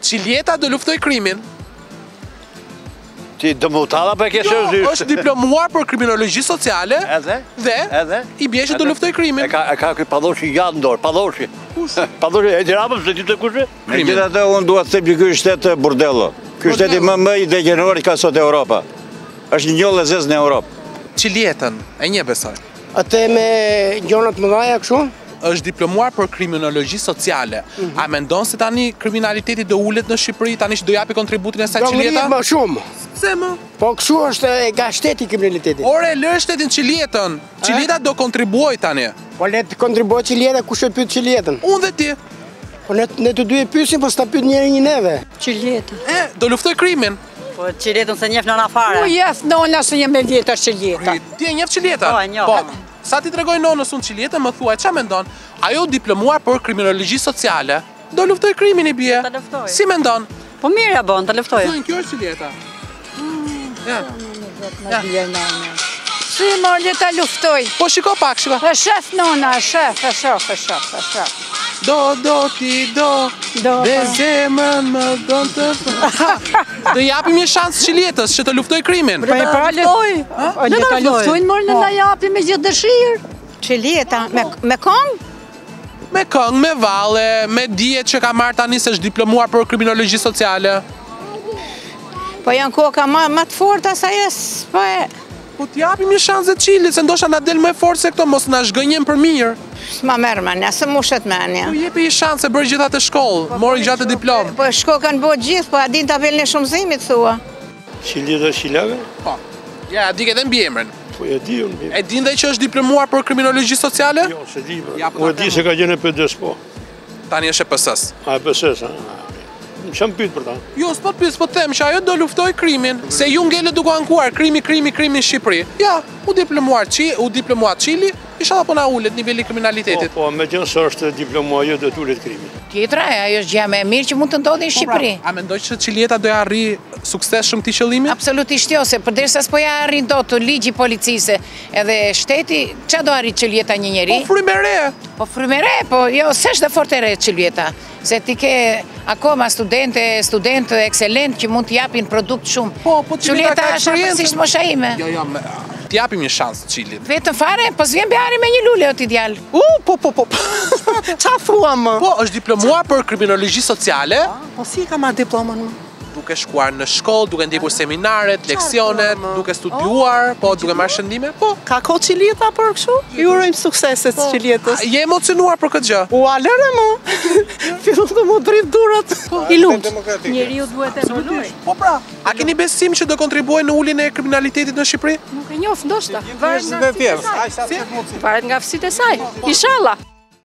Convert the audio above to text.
Çiljeta do luftojë krimin. Ti do me u tall apo e ke seriozisht? Jo, është diplomuar për kriminologji sociale edhe, dhe edhe, i bje që do luftoj krimin. E ka, e ka ky padhoshi atë n'dorë, padhoshi. Kush? Padhoshi, e gjera përse që të kushe? Megjithatë unë dua të them që ky shtet burdello. Ky shteti më më i degjeneruar që ka sot Europa. është njollë e zezë në Europë. Çiljetën, e njeh besoj. Atë me gjonat e mëdhaja kështu? është diplomuar për kriminologji sociale. Mhm. A mendon se tani kriminaliteti do ulet në Shqipëri, tani që do japi kontributin e saj Çiljeta? Do ngrihet më shumë. Pse mo? Po kështu është e ka shteti kriminalitetin. Ore, lër shtetin, Çiljetën. Çiljeta do kontribuoj tani. Po le të kontribuoj Çiljeta, kush e pyet Çiljetën? Unë dhe ti. Po ne ne të dy e pyesim, po s'ta pyet njeri neve. Çiljeta. E, do luftoj krimin. Po Çiljetën s'e njoh unë fare. Po jes, do unë as një me vjetër Çiljeta. Ti e njeh Çiljetën? Po, e njoh. Po. Sa t'i tregoj nonës unë Çiljetën më thuaj ça mendon. Ajo u diplomuar për kriminologji sociale. Do luftoj krimin i bie. Si mendon? Po mirë ia bën, ta luftojë. Thonë kjo është Çiljeta. Ja. Ja. Si mo, le ta luftojë. Po shiko pak, shiko. E shef nona, e shef, e shef, e shef, e shef. Do, do, ti, do. Do. Dhe zemrën më do të. Do i japim një shans Çiljetës që të luftojë krimin. Po e pra luftoj. Le ta luftojë mor në po. ia japim me gjithë dëshirë. Çiljeta me me kongë? Me kongë, me valle, me dijet që ka marrë tani se është diplomuar për kriminologji sociale. Po janë koka më më të forta sa jes, po e Po t'i japim një shans dhe Çilit, se ndoshta na del më e fortë se këto, mos na zhgënjen për mirë. S'ma merr mendja, s'më mbushet mendja. Po jepi një shans se bëri gjithë atë shkollë, po, mori gjithë atë diplomë. Po shkollë kanë bërë gjithë, po a din tabelën e shumëzimit thua? Çiljeta Xhilaga? Po. Ja, e di edhe mbiemrin. Po e di unë. E din dhe që është diplomuar për kriminologji sociale? Jo, s'e di. Po. Ja, po e di se ka qenë e PD-së po. Tani është e PS-së. A e PS-së, a? Meqë më pyte për ta. Jo, s'po pyes, po them, që ajo do luftoj krimin. Se ju ngelët duke ankuar krimi, krimi, krimi në Shqipëri. Ja, u diplomua Çi, u diplomua Çili, ishalla po na ulet niveli i kriminalitetit. Po, po, meqenëse është diplomuar ajo dhe t'ulet krimi. Tjetra, e ajo është gjëja më e mirë që mund të ndodhi në po, pra, Shqipëri. A mendon që Çiljeta do ia arrijë suksesshëm këtij qëllimi? Absolutisht jo, se përderisa s'po ia arrin dot ligji policisë, Edhe shteti, ça do arrijë Çiljeta një njeri? Po frymë e re! Po frymë e re, po jo, s'është dhe fort e re Çiljeta. Se ti ke akoma studente, studentë, ekselent që mund t'japin produkt shumë. Po, po Çiljeta është afërsisht mosha ime. Jo, jo, me... T'i japim një shans Çilit. Vetëm fare, po s'vjen behari me një lule, o ti djalë. U, po, po, po, po. Ça thua mo? Po, është diplomua për kriminologji sociale. Po, si e ka marrë diplomën mo? Duke shkuar në shkollë, duke ndjekur seminaret, leksionet, po, duke studiuar, po duke marrë shëndime, po. Ka kohë Çiljeta për kështu? Ju urojmë suksese, po, Çiljetës. Je e emocionuar për këtë gjë? Ua, lëre më! Filluan të më dridhen duart. Po, I lumtë. Njeriu duhet të provojë. Po pra, a keni besim që do kontribuojë në uljen e kriminalitetit në Shqipëri? Nuk e njof, ndoshta. Varet nga aftësitë e saj. Varet nga aftësitë e saj. Ishalla.